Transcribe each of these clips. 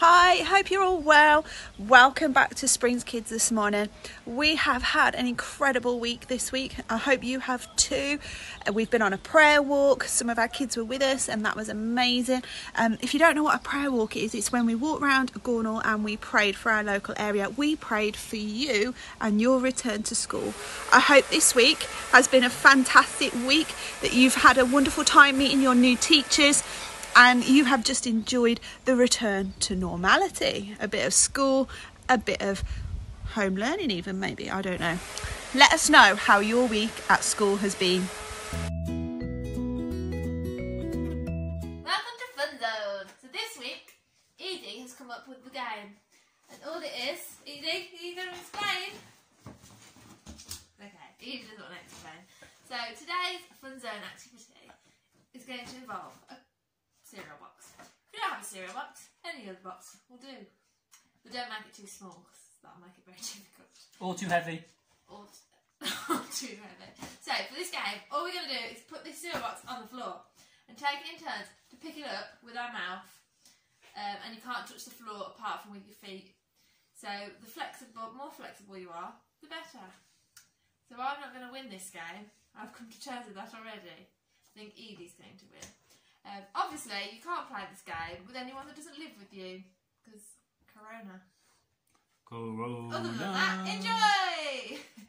Hi, hope you're all well. Welcome back to Springs Kids this morning. We have had an incredible week this week. I hope you have too. Uh, We've been on a prayer walk. Some of our kids were with us, and that was amazing. Um, if you don't know what a prayer walk is, it's when we walk around Gornal and we prayed for our local area. We prayed for you and your return to school. I hope this week has been a fantastic week, that you've had a wonderful time meeting your new teachers and you have just enjoyed the return to normality a bit of school a bit of home learning even maybe i don't know let us know how your week at school has been Welcome to Fun Zone. So this week, Edie has come up with the game, and all it is, Edie, are you going to explain? Okay, Edie doesn't want to explain. So today's Fun Zone activity is going to involve a cereal box. If you don't have a cereal box, any other box will do. But don't make it too small, because that'll make it very difficult. Or too heavy. Or too heavy. So for this game, all we're going to do is put this cereal box on the floor and take it in turns to pick it up with our mouth. Um, and you can't touch the floor apart from with your feet. So the flexible, more flexible you are, the better. So I'm not going to win this game. I've come to terms with that already. I think Edie's going to win. Obviously, you can't play this game with anyone that doesn't live with you because Corona. Corona. Other than that, enjoy!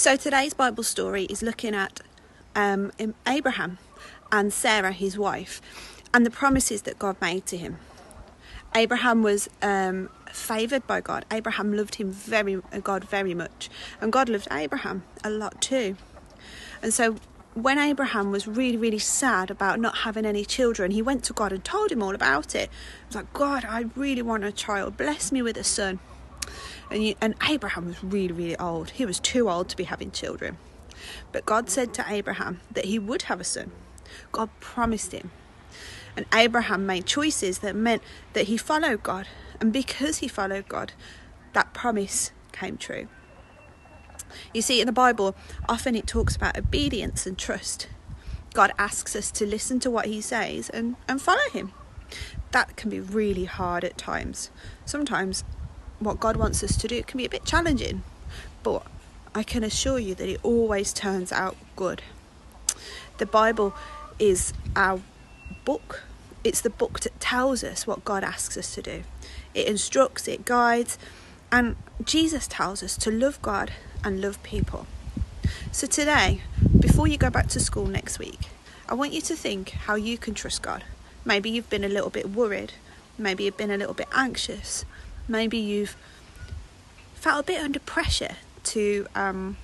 so today's bible story is looking at um, abraham and sarah his wife and the promises that god made to him abraham was um, favored by god abraham loved him very god very much and god loved abraham a lot too and so when Abraham was really, really sad about not having any children, he went to God and told him all about it. He was like, God, I really want a child. Bless me with a son. And, you, and Abraham was really, really old. He was too old to be having children. But God said to Abraham that he would have a son. God promised him. And Abraham made choices that meant that he followed God. And because he followed God, that promise came true. You see, in the Bible, often it talks about obedience and trust. God asks us to listen to what He says and, and follow Him. That can be really hard at times. Sometimes what God wants us to do can be a bit challenging, but I can assure you that it always turns out good. The Bible is our book, it's the book that tells us what God asks us to do. It instructs, it guides, and Jesus tells us to love God and love people. So today, before you go back to school next week, I want you to think how you can trust God. Maybe you've been a little bit worried, maybe you've been a little bit anxious, maybe you've felt a bit under pressure to um,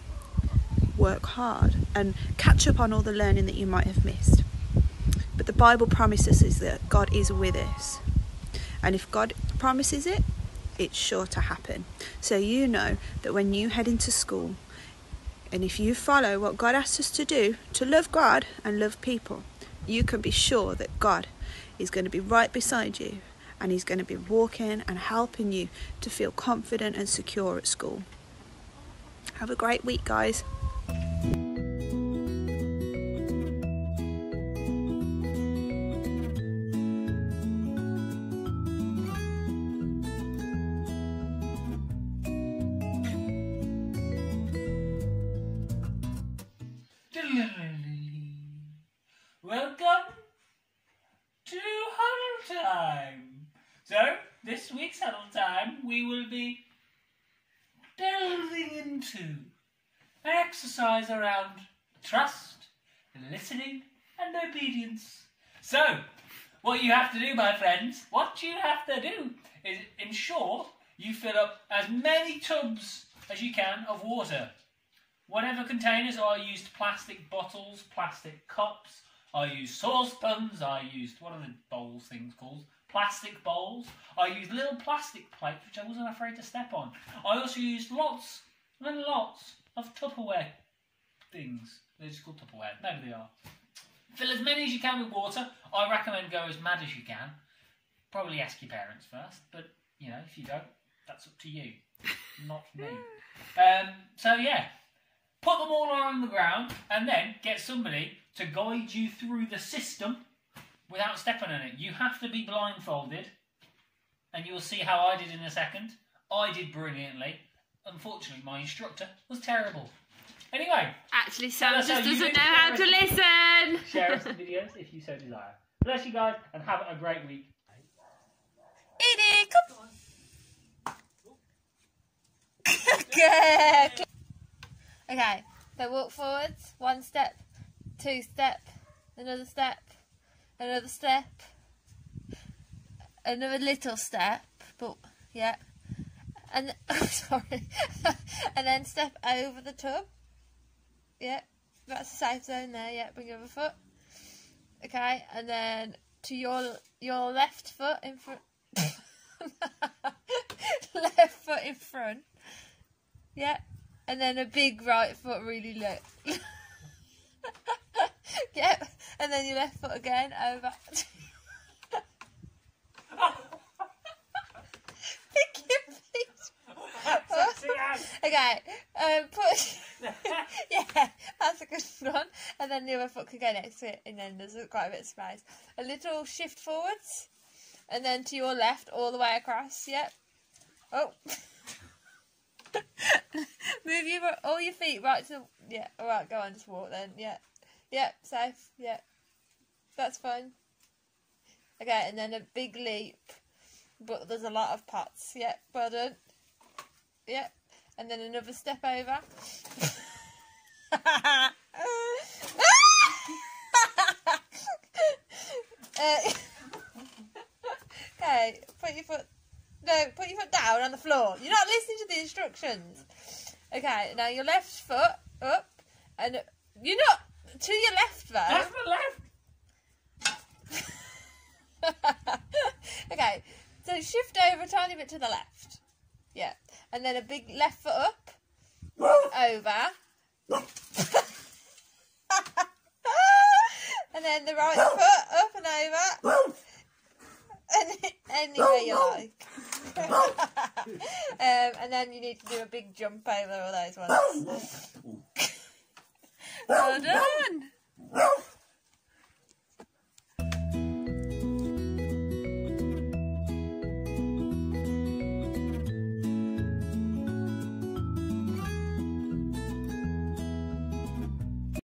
work hard and catch up on all the learning that you might have missed. But the Bible promises us that God is with us. And if God promises it, it's sure to happen. So you know that when you head into school, and if you follow what God asks us to do, to love God and love people, you can be sure that God is going to be right beside you and He's going to be walking and helping you to feel confident and secure at school. Have a great week, guys. Welcome to Huddle Time. So, this week's Huddle Time, we will be delving into an exercise around trust, listening, and obedience. So, what you have to do, my friends, what you have to do is ensure you fill up as many tubs as you can of water. Whatever containers, I used plastic bottles, plastic cups, I used saucepans, I used, what are the bowls things called? Plastic bowls. I used little plastic plates, which I wasn't afraid to step on. I also used lots and lots of Tupperware things. They're just called Tupperware. Maybe they are. Fill as many as you can with water. I recommend go as mad as you can. Probably ask your parents first, but you know, if you don't, that's up to you, not me. Um, so yeah, put them all on the ground, and then get somebody to guide you through the system without stepping on it. You have to be blindfolded, and you'll see how I did in a second. I did brilliantly. Unfortunately, my instructor was terrible. Anyway, Actually, Sam That's just how you doesn't know how to listen. share us the videos if you so desire. Bless you guys, and have a great week. Edie, come on. Good. Okay, so walk forwards, one step, two step, another step, another step, another little step, but yeah, and oh, sorry, and then step over the tub. Yeah, that's a safe zone there. Yeah, bring your other foot. Okay, and then to your your left foot in front. left foot in front. Yeah, and then a big right foot really low. yep, and then your left foot again over. Pick your feet. okay, um, put. yeah, that's a good one. And then the other foot can go next to it, and then there's quite a bit of space. A little shift forwards, and then to your left, all the way across. Yep. Oh. Move your all your feet right to yeah. All right, go on, just walk then. Yeah, yeah, safe. Yeah, that's fine. Okay, and then a big leap, but there's a lot of pots. Yep, well done. Yeah, and then another step over. Eh, okay, put your foot. No, put your foot down on the floor. You're not listening to the instructions. Okay, now your left foot up, and you're not to your left That's though. the left. okay, so shift over a tiny bit to the left. Yeah, and then a big left foot up, over, and then the right foot up and over. Any, anywhere you like. um, and then you need to do a big jump over all those ones. Well done.